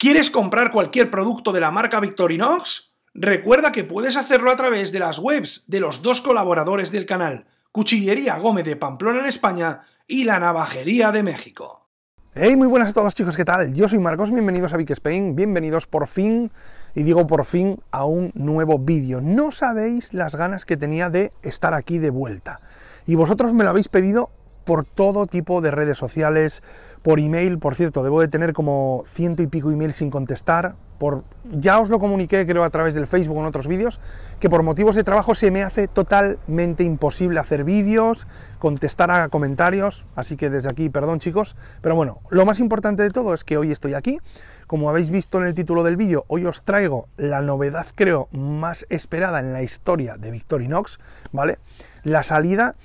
¿Quieres comprar cualquier producto de la marca Victorinox? Recuerda que puedes hacerlo a través de las webs de los dos colaboradores del canal, Cuchillería Gómez de Pamplona en España y la Navajería de México. Hey, muy buenas a todos chicos, ¿qué tal? Yo soy Marcos, bienvenidos a Vic Spain, bienvenidos por fin, y digo por fin, a un nuevo vídeo. No sabéis las ganas que tenía de estar aquí de vuelta. Y vosotros me lo habéis pedido por todo tipo de redes sociales, por email, por cierto, debo de tener como ciento y pico email sin contestar, por, ya os lo comuniqué creo a través del Facebook en otros vídeos, que por motivos de trabajo se me hace totalmente imposible hacer vídeos, contestar a comentarios, así que desde aquí perdón chicos, pero bueno, lo más importante de todo es que hoy estoy aquí, como habéis visto en el título del vídeo, hoy os traigo la novedad creo más esperada en la historia de Victorinox, ¿vale? La salida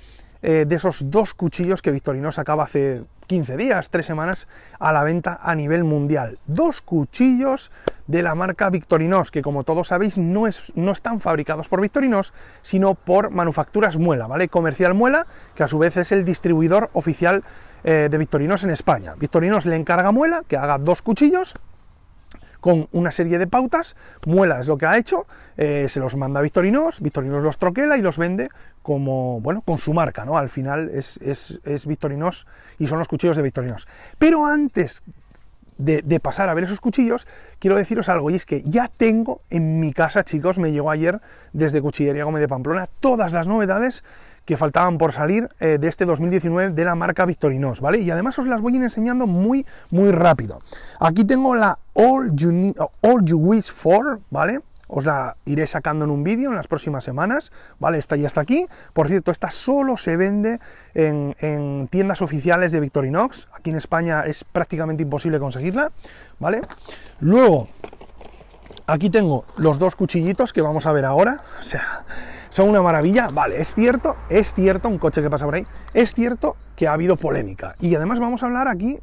eh, de esos dos cuchillos que Victorinox acaba hace 15 días, 3 semanas, a la venta a nivel mundial. Dos cuchillos de la marca Victorinox, que como todos sabéis no, es, no están fabricados por Victorinox, sino por Manufacturas Muela, ¿vale? Comercial Muela, que a su vez es el distribuidor oficial eh, de Victorinox en España. Victorinox le encarga a Muela que haga dos cuchillos con una serie de pautas. Muela es lo que ha hecho, eh, se los manda a Victorinos, Victorinos los troquela y los vende como, bueno, con su marca, ¿no? Al final es, es, Victorinos y son los cuchillos de Victorinos. Pero antes de, pasar a ver esos cuchillos, quiero deciros algo, y es que ya tengo en mi casa, chicos, me llegó ayer desde Cuchillería Gómez de Pamplona, todas las novedades que faltaban por salir eh, de este 2019 de la marca Victorinos, ¿vale? Y además os las voy a ir enseñando muy, muy rápido. Aquí tengo la All You, All you Wish For, ¿vale? Os la iré sacando en un vídeo en las próximas semanas, ¿vale? Esta ya está aquí. Por cierto, esta solo se vende en, en, tiendas oficiales de Victorinox. Aquí en España es prácticamente imposible conseguirla, ¿vale? Luego, aquí tengo los dos cuchillitos que vamos a ver ahora. O sea, son una maravilla. Vale, es cierto, es cierto, un coche que pasa por ahí, es cierto que ha habido polémica. Y además vamos a hablar aquí,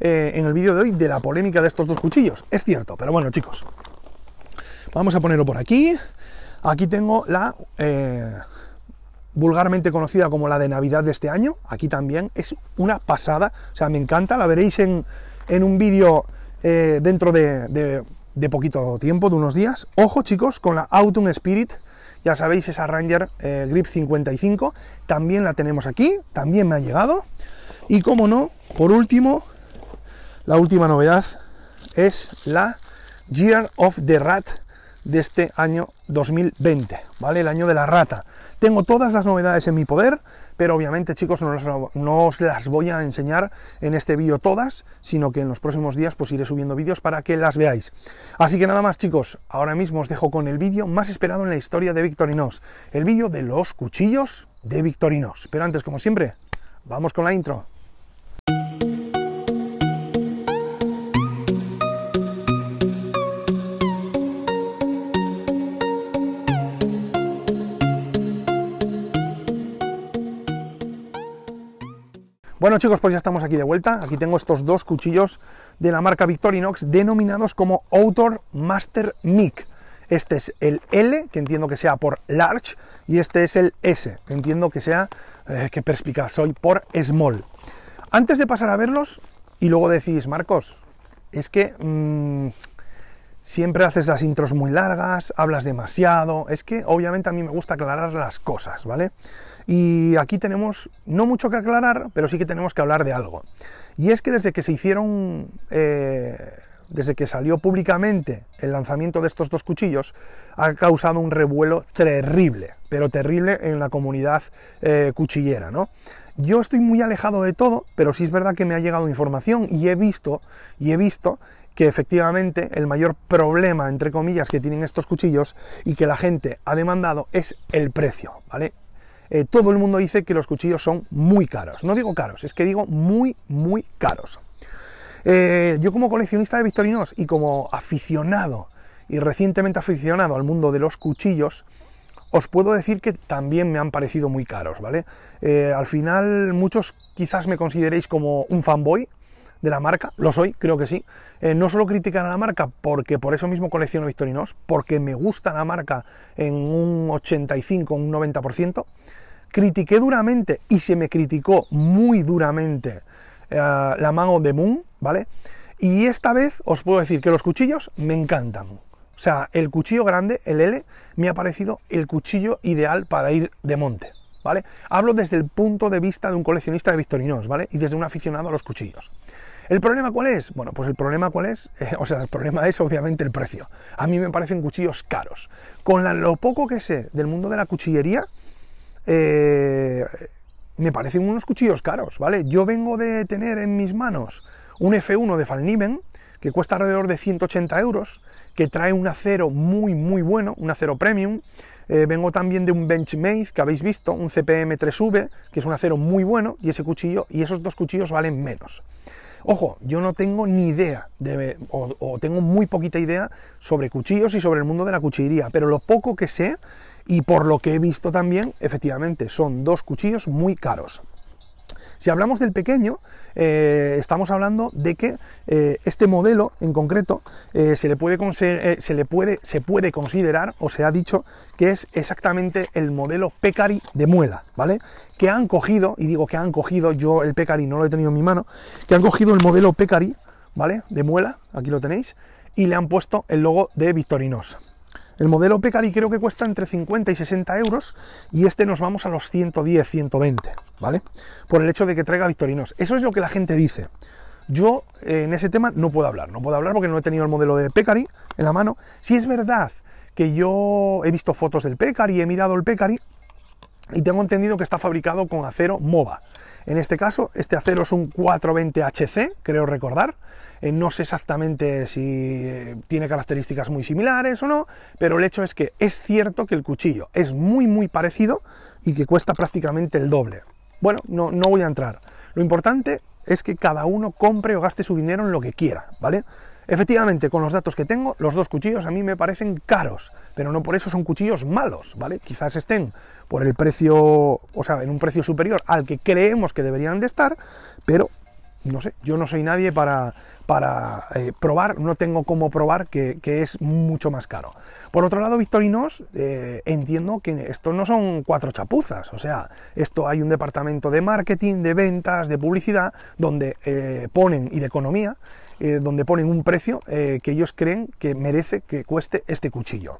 eh, en el vídeo de hoy, de la polémica de estos dos cuchillos. Es cierto, pero bueno, chicos, vamos a ponerlo por aquí. Aquí tengo la... Eh, vulgarmente conocida como la de Navidad de este año, aquí también. Es una pasada, o sea, me encanta, la veréis en, un vídeo eh, dentro de, de, poquito tiempo, de unos días. Ojo chicos, con la Autumn Spirit, ya sabéis, esa Ranger eh, Grip 55, también la tenemos aquí, también me ha llegado. Y como no, por último, la última novedad es la Year of the Rat de este año 2020, ¿vale? El año de la rata. Tengo todas las novedades en mi poder, pero obviamente, chicos, no, os las voy a enseñar en este vídeo todas, sino que en los próximos días pues iré subiendo vídeos para que las veáis. Así que nada más, chicos, ahora mismo os dejo con el vídeo más esperado en la historia de Victorinos, el vídeo de los cuchillos de Victorinos. Pero antes, como siempre, vamos con la intro. Bueno chicos, pues ya estamos aquí de vuelta. Aquí tengo estos dos cuchillos de la marca Victorinox denominados como Autor Master Mic. Este es el L, que entiendo que sea por large, y este es el S, que entiendo que sea, eh, que perspicaz soy, por small. Antes de pasar a verlos, y luego decís, Marcos, es que mm, siempre haces las intros muy largas, hablas demasiado, es que obviamente a mí me gusta aclarar las cosas, ¿vale? Y aquí tenemos no mucho que aclarar, pero sí que tenemos que hablar de algo. Y es que desde que se hicieron, eh, desde que salió públicamente el lanzamiento de estos dos cuchillos, ha causado un revuelo terrible, pero terrible en la comunidad eh, cuchillera, ¿no? Yo estoy muy alejado de todo, pero sí es verdad que me ha llegado información y he visto, y he visto que efectivamente el mayor problema, entre comillas, que tienen estos cuchillos y que la gente ha demandado es el precio, ¿vale? Eh, todo el mundo dice que los cuchillos son muy caros. No digo caros, es que digo muy, muy caros. Eh, yo como coleccionista de Victorinos y como aficionado y recientemente aficionado al mundo de los cuchillos, os puedo decir que también me han parecido muy caros, ¿vale? Eh, al final muchos quizás me consideréis como un fanboy, de la marca, lo soy, creo que sí. Eh, no solo criticar a la marca porque por eso mismo colecciono Victorinos, porque me gusta la marca en un 85, un 90%. Critiqué duramente y se me criticó muy duramente eh, la mano de Moon, ¿vale? Y esta vez os puedo decir que los cuchillos me encantan. O sea, el cuchillo grande, el L, me ha parecido el cuchillo ideal para ir de monte, ¿vale? Hablo desde el punto de vista de un coleccionista de Victorinos, ¿vale? Y desde un aficionado a los cuchillos. ¿El problema cuál es? Bueno, pues el problema cuál es, eh, o sea, el problema es obviamente el precio. A mí me parecen cuchillos caros. Con lo poco que sé del mundo de la cuchillería, eh, me parecen unos cuchillos caros, ¿vale? Yo vengo de tener en mis manos un F1 de Falniven, que cuesta alrededor de 180 euros, que trae un acero muy, muy bueno, un acero premium. Eh, vengo también de un Benchmade que habéis visto, un CPM 3V, que es un acero muy bueno, y ese cuchillo, y esos dos cuchillos valen menos. Ojo, yo no tengo ni idea, de, o, tengo muy poquita idea sobre cuchillos y sobre el mundo de la cuchillería, pero lo poco que sé, y por lo que he visto también, efectivamente, son dos cuchillos muy caros. Si hablamos del pequeño, eh, estamos hablando de que eh, este modelo en concreto eh, se, le puede se, le puede, se puede considerar, o se ha dicho, que es exactamente el modelo Pecari de muela, ¿vale? Que han cogido, y digo que han cogido, yo el Pecari no lo he tenido en mi mano, que han cogido el modelo Pecari, ¿vale? De muela, aquí lo tenéis, y le han puesto el logo de Victorinos. El modelo Pecari creo que cuesta entre 50 y 60 euros y este nos vamos a los 110, 120, ¿vale? Por el hecho de que traiga Victorinos. Eso es lo que la gente dice. Yo eh, en ese tema no puedo hablar, no puedo hablar porque no he tenido el modelo de Pecari en la mano. Si es verdad que yo he visto fotos del Pecari, he mirado el Pecari y tengo entendido que está fabricado con acero MOVA. En este caso, este acero es un 420HC, creo recordar, eh, no sé exactamente si eh, tiene características muy similares o no, pero el hecho es que es cierto que el cuchillo es muy muy parecido y que cuesta prácticamente el doble. Bueno, no, no voy a entrar. Lo importante es que cada uno compre o gaste su dinero en lo que quiera, ¿vale? Efectivamente, con los datos que tengo, los dos cuchillos a mí me parecen caros, pero no por eso son cuchillos malos, ¿vale? Quizás estén por el precio, o sea, en un precio superior al que creemos que deberían de estar, pero no sé, yo no soy nadie para, para eh, probar, no tengo cómo probar que, es mucho más caro. Por otro lado, Victorinos, eh, entiendo que esto no son cuatro chapuzas, o sea, esto hay un departamento de marketing, de ventas, de publicidad, donde eh, ponen, y de economía, donde ponen un precio que ellos creen que merece que cueste este cuchillo.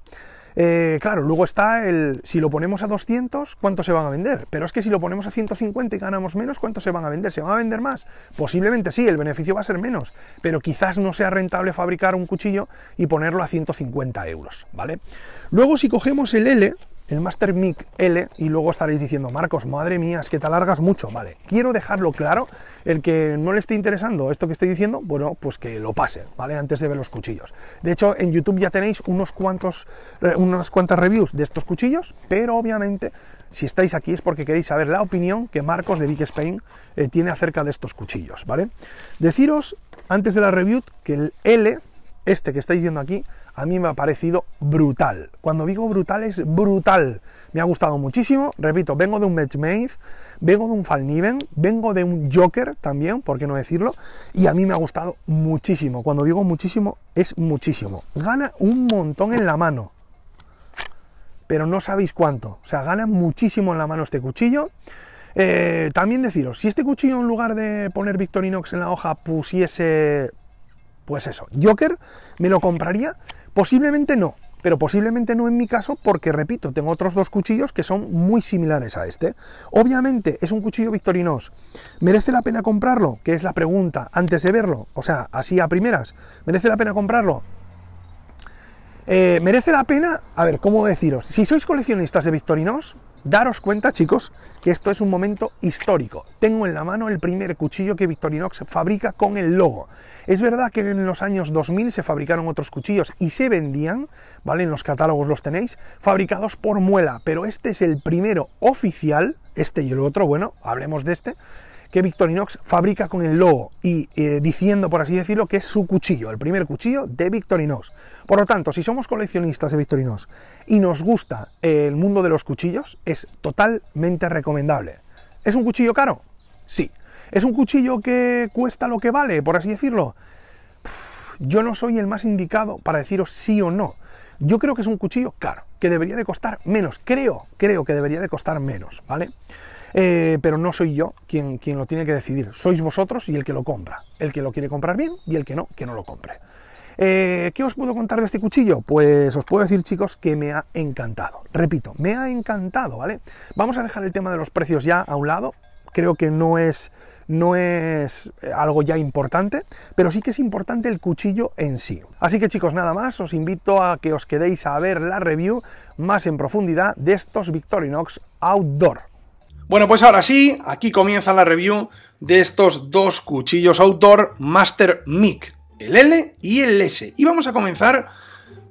Eh, claro, luego está el, si lo ponemos a 200, ¿cuánto se van a vender? Pero es que si lo ponemos a 150 y ganamos menos, ¿cuánto se van a vender? ¿Se van a vender más? Posiblemente sí, el beneficio va a ser menos, pero quizás no sea rentable fabricar un cuchillo y ponerlo a 150 euros, ¿vale? Luego si cogemos el L, el Master Mic L y luego estaréis diciendo, Marcos, madre mía, es que te alargas mucho, vale. Quiero dejarlo claro, el que no le esté interesando esto que estoy diciendo, bueno, pues que lo pase, ¿vale? Antes de ver los cuchillos. De hecho, en YouTube ya tenéis unos cuantos, eh, unas cuantas reviews de estos cuchillos, pero obviamente, si estáis aquí es porque queréis saber la opinión que Marcos de Big Spain eh, tiene acerca de estos cuchillos, ¿vale? Deciros, antes de la review, que el L, este que estáis viendo aquí, a mí me ha parecido brutal. Cuando digo brutal es brutal. Me ha gustado muchísimo. Repito, vengo de un Matchmade, vengo de un Falniven, vengo de un Joker también, por qué no decirlo, y a mí me ha gustado muchísimo. Cuando digo muchísimo, es muchísimo. Gana un montón en la mano, pero no sabéis cuánto. O sea, gana muchísimo en la mano este cuchillo. Eh, también deciros, si este cuchillo en lugar de poner Victorinox en la hoja pusiese, pues eso, Joker, me lo compraría Posiblemente no, pero posiblemente no en mi caso porque, repito, tengo otros dos cuchillos que son muy similares a este. Obviamente es un cuchillo Victorinos. ¿Merece la pena comprarlo? Que es la pregunta antes de verlo. O sea, así a primeras. ¿Merece la pena comprarlo? Eh, ¿Merece la pena? A ver, ¿cómo deciros? Si sois coleccionistas de Victorinos, daros cuenta, chicos, que esto es un momento histórico. Tengo en la mano el primer cuchillo que Victorinox fabrica con el logo. Es verdad que en los años 2000 se fabricaron otros cuchillos y se vendían, ¿vale? En los catálogos los tenéis, fabricados por muela, pero este es el primero oficial, este y el otro, bueno, hablemos de este, que Victorinox fabrica con el logo y eh, diciendo, por así decirlo, que es su cuchillo, el primer cuchillo de Victorinox. Por lo tanto, si somos coleccionistas de Victorinox y nos gusta el mundo de los cuchillos, es totalmente recomendable. ¿Es un cuchillo caro? Sí. ¿Es un cuchillo que cuesta lo que vale, por así decirlo? Yo no soy el más indicado para deciros sí o no. Yo creo que es un cuchillo caro, que debería de costar menos. Creo, creo que debería de costar menos, ¿vale? Eh, pero no soy yo quien, quien lo tiene que decidir, sois vosotros y el que lo compra. El que lo quiere comprar bien y el que no, que no lo compre. Eh, ¿Qué os puedo contar de este cuchillo? Pues os puedo decir, chicos, que me ha encantado. Repito, me ha encantado, ¿vale? Vamos a dejar el tema de los precios ya a un lado. Creo que no es, no es algo ya importante, pero sí que es importante el cuchillo en sí. Así que chicos, nada más, os invito a que os quedéis a ver la review más en profundidad de estos Victorinox Outdoor. Bueno, pues ahora sí, aquí comienza la review de estos dos cuchillos Outdoor Master Mic el L y el S. Y vamos a comenzar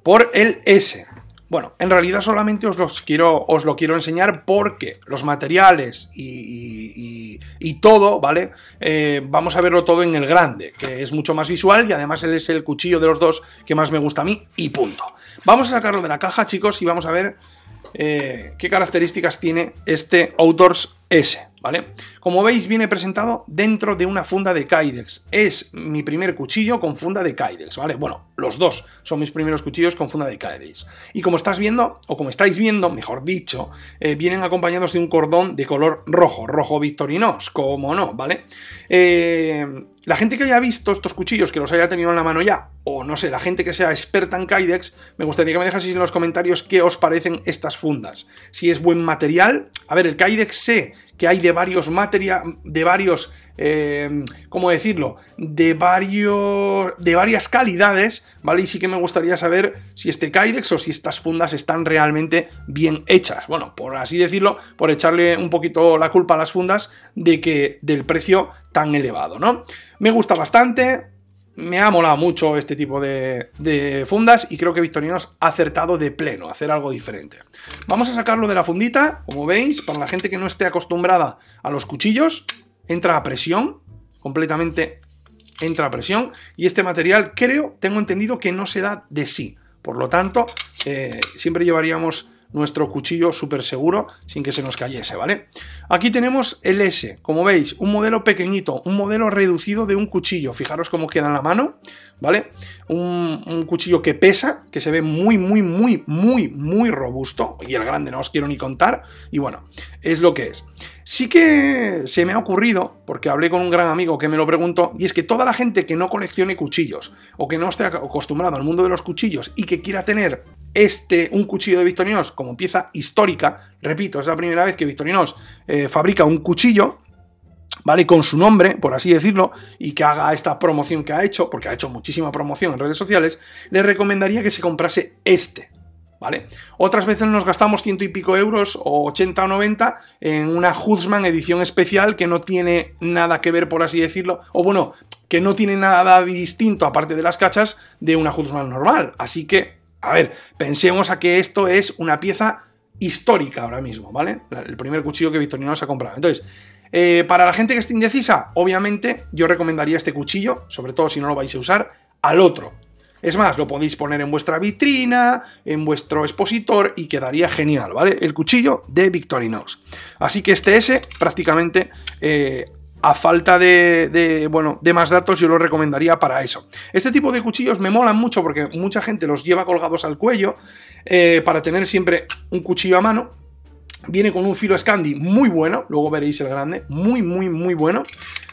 por el S. Bueno, en realidad solamente os, los quiero, os lo quiero enseñar porque los materiales y, todo, ¿vale? Eh, vamos a verlo todo en el grande, que es mucho más visual y además él es el cuchillo de los dos que más me gusta a mí y punto. Vamos a sacarlo de la caja, chicos, y vamos a ver eh, qué características tiene este Outdoors S, ¿vale? Como veis, viene presentado dentro de una funda de Kydex. Es mi primer cuchillo con funda de Kydex, ¿vale? Bueno, los dos son mis primeros cuchillos con funda de Kydex. Y como estás viendo, o como estáis viendo, mejor dicho, eh, vienen acompañados de un cordón de color rojo, rojo Victorinos, como no, ¿vale? Eh, la gente que haya visto estos cuchillos, que los haya tenido en la mano ya, o no sé, la gente que sea experta en Kydex, me gustaría que me dejaseis en los comentarios qué os parecen estas fundas. Si es buen material. A ver, el Kydex sé que hay de varios materiales, de varios, eh, ¿cómo decirlo? De varios, de varias calidades, ¿vale? Y sí que me gustaría saber si este Kydex o si estas fundas están realmente bien hechas. Bueno, por así decirlo, por echarle un poquito la culpa a las fundas de que del precio tan elevado, ¿no? Me gusta bastante, me ha molado mucho este tipo de, fundas y creo que Victorinos ha acertado de pleno, hacer algo diferente. Vamos a sacarlo de la fundita, como veis, para la gente que no esté acostumbrada a los cuchillos, entra a presión, completamente entra a presión, y este material creo, tengo entendido que no se da de sí. Por lo tanto, eh, siempre llevaríamos nuestro cuchillo súper seguro sin que se nos cayese, ¿vale? Aquí tenemos el S, como veis, un modelo pequeñito, un modelo reducido de un cuchillo. Fijaros cómo queda en la mano, ¿vale? Un, cuchillo que pesa, que se ve muy, muy, muy, muy, muy robusto. Y el grande no os quiero ni contar. Y bueno, es lo que es. Sí que se me ha ocurrido, porque hablé con un gran amigo que me lo preguntó, y es que toda la gente que no coleccione cuchillos o que no esté acostumbrado al mundo de los cuchillos y que quiera tener este, un cuchillo de Victorinos como pieza histórica, repito, es la primera vez que Victorinos eh, fabrica un cuchillo, ¿vale? Con su nombre, por así decirlo, y que haga esta promoción que ha hecho, porque ha hecho muchísima promoción en redes sociales, le recomendaría que se comprase este, ¿vale? Otras veces nos gastamos ciento y pico euros, o 80 o 90, en una Hoodsman edición especial que no tiene nada que ver, por así decirlo, o bueno, que no tiene nada distinto, aparte de las cachas, de una Hoodsman normal. Así que, a ver, pensemos a que esto es una pieza histórica ahora mismo, ¿vale? El primer cuchillo que Victorino ha comprado. Entonces, eh, para la gente que esté indecisa, obviamente yo recomendaría este cuchillo, sobre todo si no lo vais a usar, al otro, es más, lo podéis poner en vuestra vitrina, en vuestro expositor y quedaría genial, ¿vale? El cuchillo de Victorinox. Así que este S prácticamente... Eh, a falta de, bueno, de más datos, yo lo recomendaría para eso. Este tipo de cuchillos me molan mucho porque mucha gente los lleva colgados al cuello eh, para tener siempre un cuchillo a mano. Viene con un filo Scandi muy bueno, luego veréis el grande, muy, muy, muy bueno.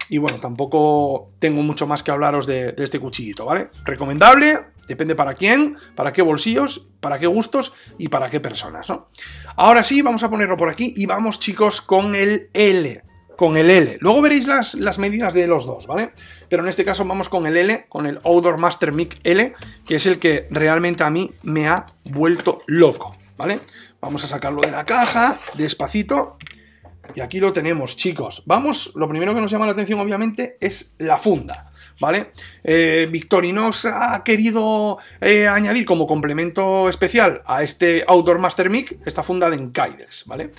Y bueno, tampoco tengo mucho más que hablaros de, este cuchillito, ¿vale? Recomendable, depende para quién, para qué bolsillos, para qué gustos y para qué personas, ¿no? Ahora sí, vamos a ponerlo por aquí y vamos, chicos, con el L. Con el L. Luego veréis las, las medidas de los dos, ¿vale? Pero en este caso vamos con el L, con el Outdoor Master Mic L, que es el que realmente a mí me ha vuelto loco, ¿vale? Vamos a sacarlo de la caja, despacito. Y aquí lo tenemos, chicos. Vamos, lo primero que nos llama la atención, obviamente, es la funda. ¿Vale? Eh, Victorinox ha querido eh, añadir como complemento especial a este Outdoor Master Mic esta funda de Kydex, ¿vale?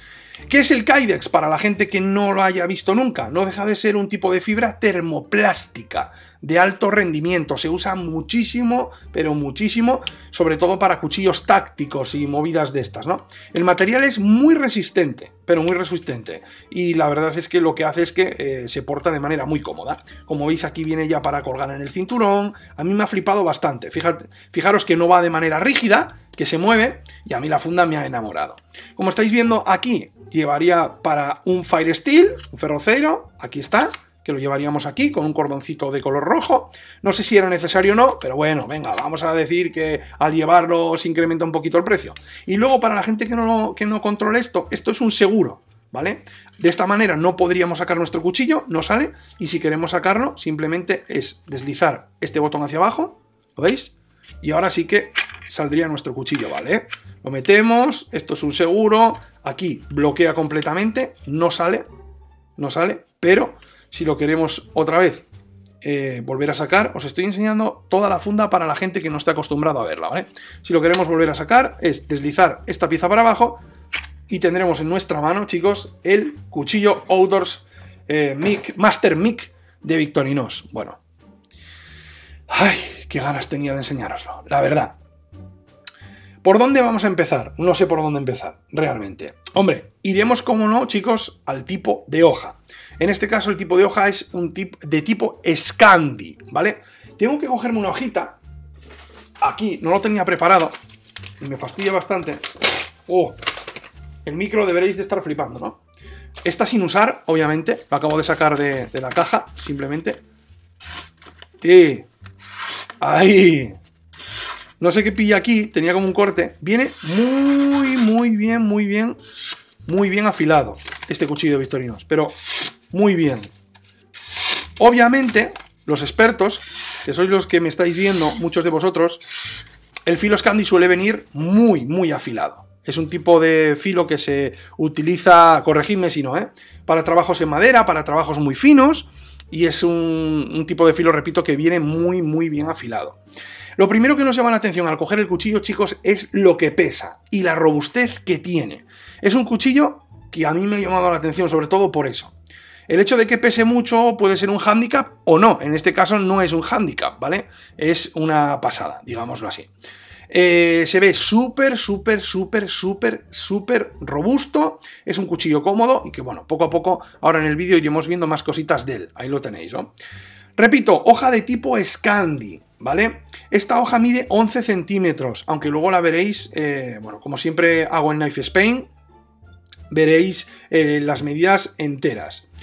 ¿Qué es el Kydex? Para la gente que no lo haya visto nunca, no deja de ser un tipo de fibra termoplástica de alto rendimiento. Se usa muchísimo, pero muchísimo, sobre todo para cuchillos tácticos y movidas de estas, ¿no? El material es muy resistente, pero muy resistente. Y la verdad es que lo que hace es que eh, se porta de manera muy cómoda. Como veis, aquí viene ya para colgar en el cinturón. A mí me ha flipado bastante. fijaros que no va de manera rígida, que se mueve y a mí la funda me ha enamorado. Como estáis viendo aquí, llevaría para un Fire Steel, un ferrocero, aquí está, que lo llevaríamos aquí con un cordoncito de color rojo. No sé si era necesario o no, pero bueno, venga, vamos a decir que al llevarlo se incrementa un poquito el precio. Y luego para la gente que no, que no controle esto, esto es un seguro, ¿vale? De esta manera no podríamos sacar nuestro cuchillo, no sale, y si queremos sacarlo, simplemente es deslizar este botón hacia abajo, ¿lo veis? Y ahora sí que saldría nuestro cuchillo, ¿vale? Lo metemos, esto es un seguro, aquí bloquea completamente, no sale, no sale, pero si lo queremos otra vez eh, volver a sacar, os estoy enseñando toda la funda para la gente que no está acostumbrado a verla, ¿vale? Si lo queremos volver a sacar, es deslizar esta pieza para abajo y tendremos en nuestra mano, chicos, el cuchillo Outdoors eh, Master Mic de Victorinos. Bueno, ay, qué ganas tenía de enseñároslo, la verdad. ¿Por dónde vamos a empezar? No sé por dónde empezar, realmente. Hombre, iremos, como no, chicos, al tipo de hoja. En este caso, el tipo de hoja es un tipo de tipo Scandi, ¿vale? Tengo que cogerme una hojita. Aquí, no lo tenía preparado. Y me fastidia bastante. Oh, el micro deberéis de estar flipando, ¿no? Esta sin usar, obviamente. Lo acabo de sacar de, de la caja, simplemente. Y... ¡Ahí! No sé qué pilla aquí, tenía como un corte. Viene muy, muy bien, muy bien, muy bien afilado este cuchillo de Victorinos, pero muy bien. Obviamente, los expertos, que sois los que me estáis viendo, muchos de vosotros, el filo Scandi suele venir muy, muy afilado. Es un tipo de filo que se utiliza, corregidme si no, ¿eh? para trabajos en madera, para trabajos muy finos, y es un, un tipo de filo, repito, que viene muy, muy bien afilado. Lo primero que nos llama la atención al coger el cuchillo, chicos, es lo que pesa y la robustez que tiene. Es un cuchillo que a mí me ha llamado la atención, sobre todo por eso. El hecho de que pese mucho puede ser un hándicap o no. En este caso no es un hándicap, ¿vale? Es una pasada, digámoslo así. Eh, se ve súper, súper, súper, súper, súper robusto. Es un cuchillo cómodo y que, bueno, poco a poco, ahora en el vídeo iremos viendo más cositas de él. Ahí lo tenéis, ¿no? Repito, hoja de tipo Scandi. ¿vale? Esta hoja mide 11 centímetros, aunque luego la veréis, eh, bueno, como siempre hago en Knife Spain, veréis eh, las medidas enteras.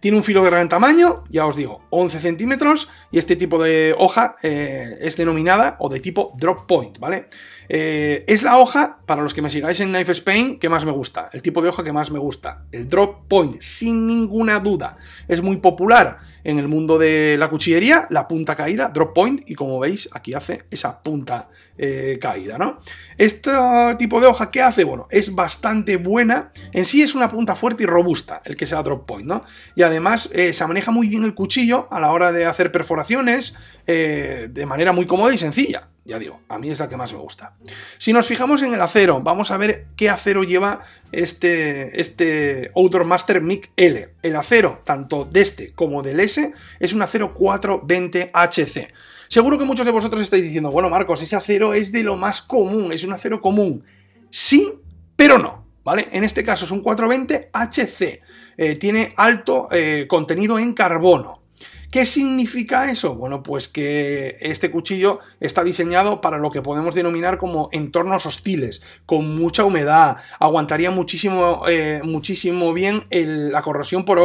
Tiene un filo de gran tamaño, ya os digo, 11 centímetros, y este tipo de hoja eh, es denominada o de tipo drop point, ¿vale? es la hoja, para los que me sigáis en Knife Spain, que más me gusta, el tipo de hoja que más me gusta, el drop point, sin ninguna duda. Es muy popular en el mundo de la cuchillería, la punta caída, drop point, y como veis, aquí hace esa punta eh, caída, ¿no? Este tipo de hoja, ¿qué hace? Bueno, es bastante buena, en sí es una punta fuerte y robusta, el que sea drop point, ¿no? Y además eh, se maneja muy bien el cuchillo a la hora de hacer perforaciones eh, de manera muy cómoda y sencilla. Ya digo, a mí es la que más me gusta. Si nos fijamos en el acero, vamos a ver qué acero lleva este, este Outdoor Master Mic L. El acero, tanto de este como del S, es un acero 420HC. Seguro que muchos de vosotros estáis diciendo, bueno Marcos, ese acero es de lo más común, es un acero común. Sí, pero no, En este caso es un 420HC. Eh, tiene alto eh, contenido en carbono. ¿Qué significa eso? Bueno, pues que este cuchillo está diseñado para lo que podemos denominar como entornos hostiles, con mucha humedad, aguantaría muchísimo, eh, muchísimo bien la corrosión por,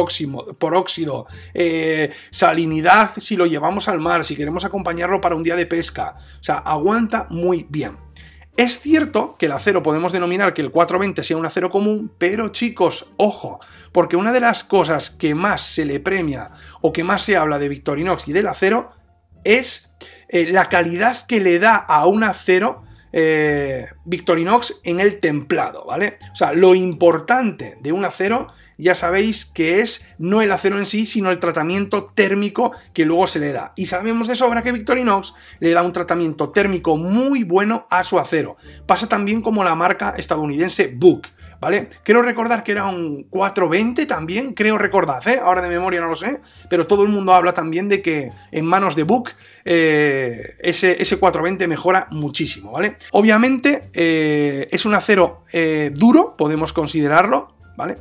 por óxido, eh, salinidad si lo llevamos al mar, si queremos acompañarlo para un día de pesca, o sea, aguanta muy bien. Es cierto que el acero podemos denominar que el 420 sea un acero común, pero chicos, ojo, porque una de las cosas que más se le premia o que más se habla de Victorinox y del acero es eh, la calidad que le da a un acero eh, Victorinox en el templado, ¿vale? O sea, lo importante de un acero ya sabéis que es no el acero en sí, sino el tratamiento térmico que luego se le da. Y sabemos de sobra que Victorinox le da un tratamiento térmico muy bueno a su acero. Pasa también como la marca estadounidense Book. ¿Vale? Quiero recordar que era un 420 también, creo recordar, ¿eh? ahora de memoria no lo sé, pero todo el mundo habla también de que en manos de Book eh, ese, ese, 420 mejora muchísimo, ¿vale? Obviamente eh, es un acero duro, podemos considerarlo, ¿vale?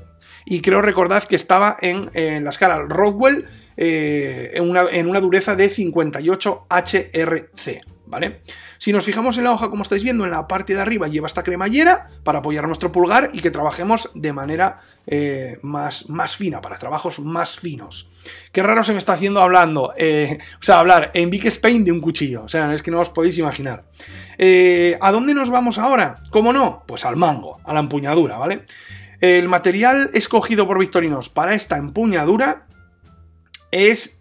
Y creo recordad que estaba en, la escala Rodwell eh, en, una, en, una, dureza de 58 HRC. ¿vale? Si nos fijamos en la hoja, como estáis viendo, en la parte de arriba lleva esta cremallera para apoyar nuestro pulgar y que trabajemos de manera eh, más, más fina, para trabajos más finos. Qué raro se me está haciendo hablando, eh, o sea, hablar en Big Spain de un cuchillo, o sea, es que no os podéis imaginar. ¿A dónde nos vamos ahora? ¿Cómo no? Pues al mango, a la empuñadura, ¿vale? El material escogido por Victorinos para esta empuñadura es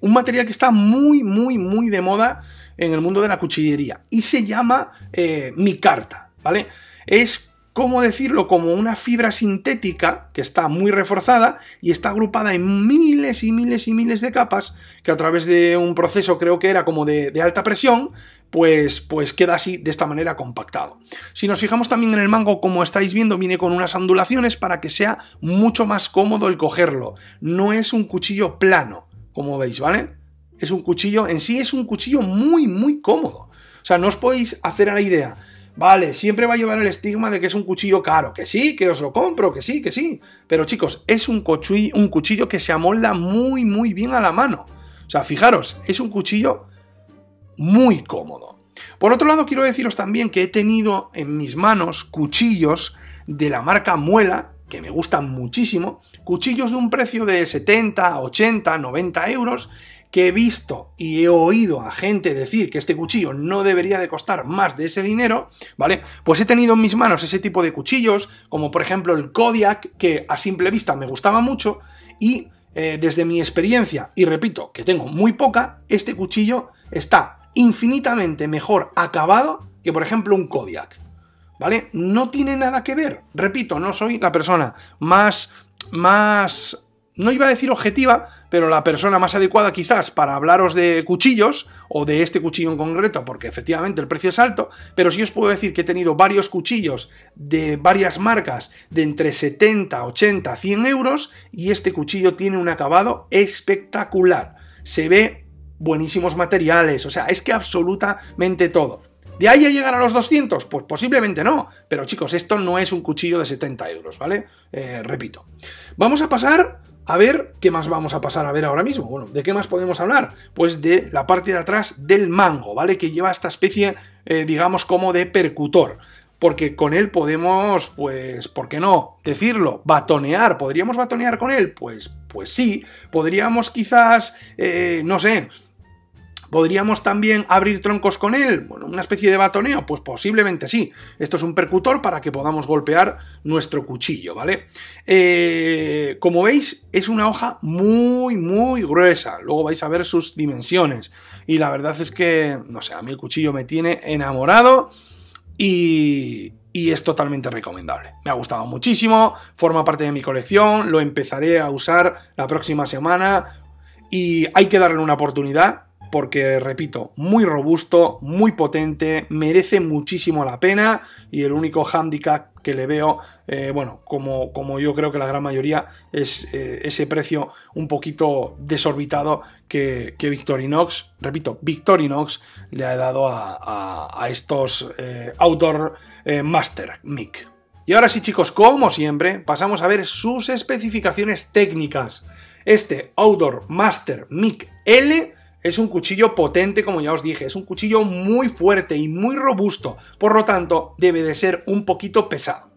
un material que está muy, muy, muy de moda en el mundo de la cuchillería y se llama eh, micarta, ¿vale? Es, como decirlo, como una fibra sintética que está muy reforzada y está agrupada en miles y miles y miles de capas que a través de un proceso creo que era como de, alta presión, pues, pues queda así de esta manera compactado. Si nos fijamos también en el mango, como estáis viendo, viene con unas ondulaciones para que sea mucho más cómodo el cogerlo. No es un cuchillo plano, como veis, ¿vale? es un cuchillo, en sí es un cuchillo muy, muy cómodo. O sea, no os podéis hacer a la idea, vale, siempre va a llevar el estigma de que es un cuchillo caro, que sí, que os lo compro, que sí, que sí. Pero chicos, es un cuchillo, un cuchillo que se amolda muy, muy bien a la mano. O sea, fijaros, es un cuchillo muy cómodo. Por otro lado, quiero deciros también que he tenido en mis manos cuchillos de la marca Muela, que me gustan muchísimo, cuchillos de un precio de 70, 80, 90 euros, que he visto y he oído a gente decir que este cuchillo no debería de costar más de ese dinero, ¿vale? Pues he tenido en mis manos ese tipo de cuchillos, como por ejemplo el Kodiak, que a simple vista me gustaba mucho, y eh, desde mi experiencia, y repito que tengo muy poca, este cuchillo está infinitamente mejor acabado que por ejemplo un Kodiak. ¿Vale? No tiene nada que ver. Repito, no soy la persona más, más no iba a decir objetiva, pero la persona más adecuada quizás para hablaros de cuchillos, o de este cuchillo en concreto, porque efectivamente el precio es alto, pero sí os puedo decir que he tenido varios cuchillos de varias marcas de entre 70, 80, 100 euros, y este cuchillo tiene un acabado espectacular. Se ve buenísimos materiales, o sea, es que absolutamente todo. ¿De ahí a llegar a los 200? Pues posiblemente no. Pero chicos, esto no es un cuchillo de 70 euros, ¿vale? Eh, repito. Vamos a pasar a ver, ¿qué más vamos a pasar a ver ahora mismo? Bueno, ¿de qué más podemos hablar? Pues de la parte de atrás del mango, ¿vale? Que lleva esta especie, eh, digamos, como de percutor. Porque con él podemos, pues, ¿por qué no decirlo? Batonear. ¿Podríamos batonear con él? Pues, pues sí. Podríamos quizás, eh, no sé, ¿Podríamos también abrir troncos con él? Bueno, una especie de batoneo, pues posiblemente sí. Esto es un percutor para que podamos golpear nuestro cuchillo, ¿vale? Eh, como veis, es una hoja muy, muy gruesa. Luego vais a ver sus dimensiones. Y la verdad es que, no sé, a mí el cuchillo me tiene enamorado y, y es totalmente recomendable. Me ha gustado muchísimo, forma parte de mi colección, lo empezaré a usar la próxima semana y hay que darle una oportunidad porque, repito, muy robusto, muy potente, merece muchísimo la pena y el único handicap que le veo, eh, bueno, como, como, yo creo que la gran mayoría, es eh, ese precio un poquito desorbitado que, Victorinox, repito, Victorinox le ha dado a, estos eh, Outdoor Master MIC. Y ahora sí chicos, como siempre, pasamos a ver sus especificaciones técnicas. Este Outdoor Master MIC L es un cuchillo potente, como ya os dije, es un cuchillo muy fuerte y muy robusto, por lo tanto debe de ser un poquito pesado.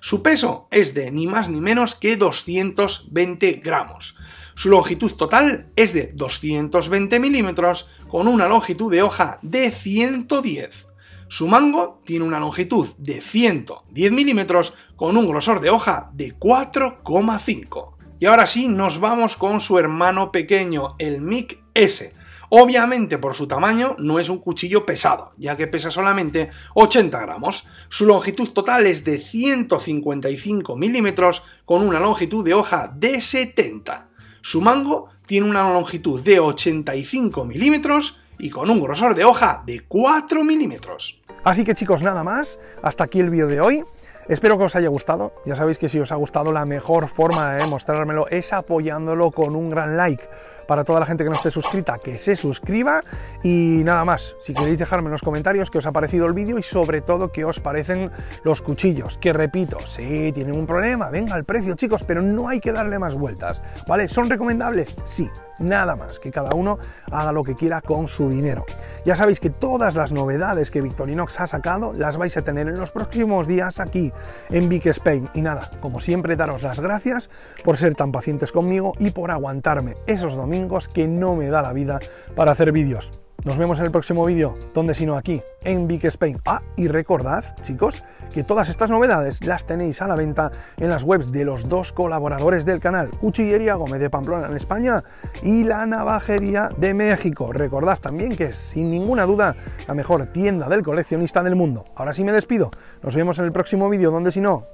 Su peso es de ni más ni menos que 220 gramos. Su longitud total es de 220 milímetros con una longitud de hoja de 110. Su mango tiene una longitud de 110 milímetros con un grosor de hoja de 4,5. Y ahora sí, nos vamos con su hermano pequeño, el MIC S, Obviamente por su tamaño no es un cuchillo pesado, ya que pesa solamente 80 gramos. Su longitud total es de 155 milímetros con una longitud de hoja de 70. Su mango tiene una longitud de 85 milímetros y con un grosor de hoja de 4 milímetros. Así que chicos, nada más, hasta aquí el vídeo de hoy. Espero que os haya gustado. Ya sabéis que si os ha gustado la mejor forma de mostrármelo es apoyándolo con un gran like. Para toda la gente que no esté suscrita, que se suscriba. Y nada más, si queréis dejarme en los comentarios qué os ha parecido el vídeo y sobre todo qué os parecen los cuchillos. Que repito, sí, tienen un problema, venga el precio chicos, pero no hay que darle más vueltas. ¿Vale? ¿Son recomendables? Sí nada más, que cada uno haga lo que quiera con su dinero. Ya sabéis que todas las novedades que Victorinox ha sacado las vais a tener en los próximos días aquí en Big Spain. Y nada, como siempre, daros las gracias por ser tan pacientes conmigo y por aguantarme esos domingos que no me da la vida para hacer vídeos. Nos vemos en el próximo vídeo, donde sino aquí, en Big Spain. Ah, y recordad, chicos, que todas estas novedades las tenéis a la venta en las webs de los dos colaboradores del canal, Cuchillería Gómez de Pamplona en España y la Navajería de México. Recordad también que es, sin ninguna duda, la mejor tienda del coleccionista del mundo. Ahora sí me despido. Nos vemos en el próximo vídeo, donde si no,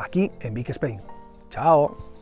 aquí en Big Spain. Chao.